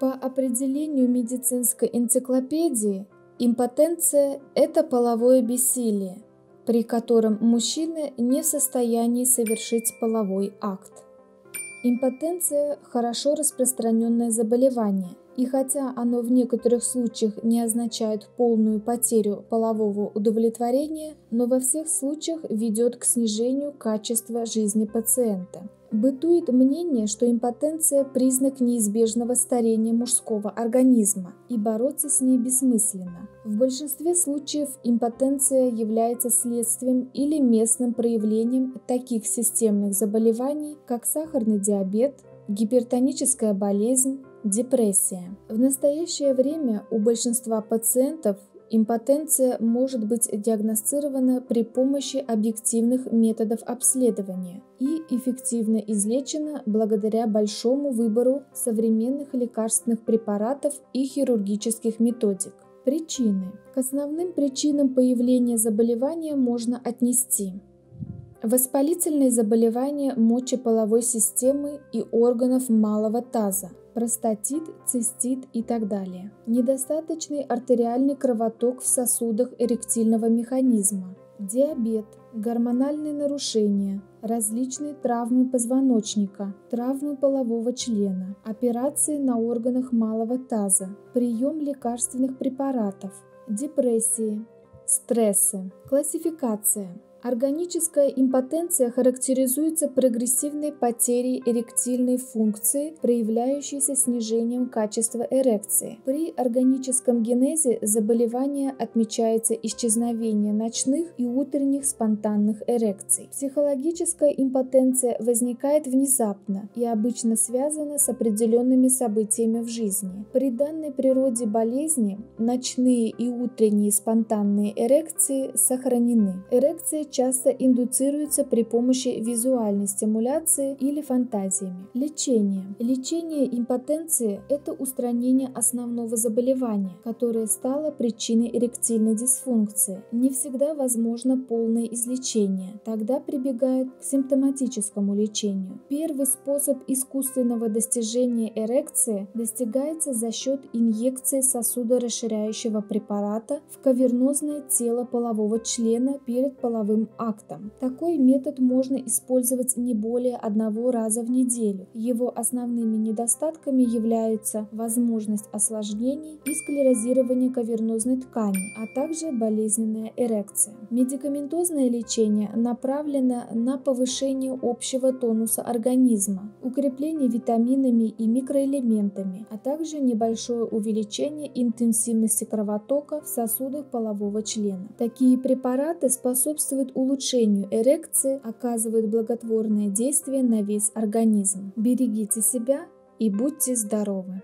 По определению медицинской энциклопедии, импотенция – это половое бессилие, при котором мужчина не в состоянии совершить половой акт. Импотенция – хорошо распространенное заболевание, и хотя оно в некоторых случаях не означает полную потерю полового удовлетворения, но во всех случаях ведет к снижению качества жизни пациента. Бытует мнение, что импотенция – признак неизбежного старения мужского организма, и бороться с ней бессмысленно. В большинстве случаев импотенция является следствием или местным проявлением таких системных заболеваний, как сахарный диабет, гипертоническая болезнь, депрессия. В настоящее время у большинства пациентов Импотенция может быть диагностирована при помощи объективных методов обследования и эффективно излечена благодаря большому выбору современных лекарственных препаратов и хирургических методик. Причины. К основным причинам появления заболевания можно отнести воспалительные заболевания мочеполовой системы и органов малого таза, простатит, цистит и так далее. Недостаточный артериальный кровоток в сосудах эректильного механизма, диабет, гормональные нарушения, различные травмы позвоночника, травмы полового члена, операции на органах малого таза, прием лекарственных препаратов, депрессии, стрессы. Классификация. Органическая импотенция характеризуется прогрессивной потерей эректильной функции, проявляющейся снижением качества эрекции. При органическом генезе заболевания отмечается исчезновение ночных и утренних спонтанных эрекций. Психологическая импотенция возникает внезапно и обычно связана с определенными событиями в жизни. При данной природе болезни ночные и утренние спонтанные эрекции сохранены. Эрекция часто индуцируется при помощи визуальной стимуляции или фантазиями. Лечение. Лечение импотенции – это устранение основного заболевания, которое стало причиной эректильной дисфункции. Не всегда возможно полное излечение. Тогда прибегают к симптоматическому лечению. Первый способ искусственного достижения эрекции достигается за счет инъекции сосудорасширяющего препарата в кавернозное тело полового члена перед половым половым актом. Такой метод можно использовать не более одного раза в неделю. Его основными недостатками являются возможность осложнений и склерозирование кавернозной ткани, а также болезненная эрекция. Медикаментозное лечение направлено на повышение общего тонуса организма, укрепление витаминами и микроэлементами, а также небольшое увеличение интенсивности кровотока в сосудах полового члена. Такие препараты способствуют улучшению эрекции, оказывает благотворное действие на весь организм. Берегите себя и будьте здоровы!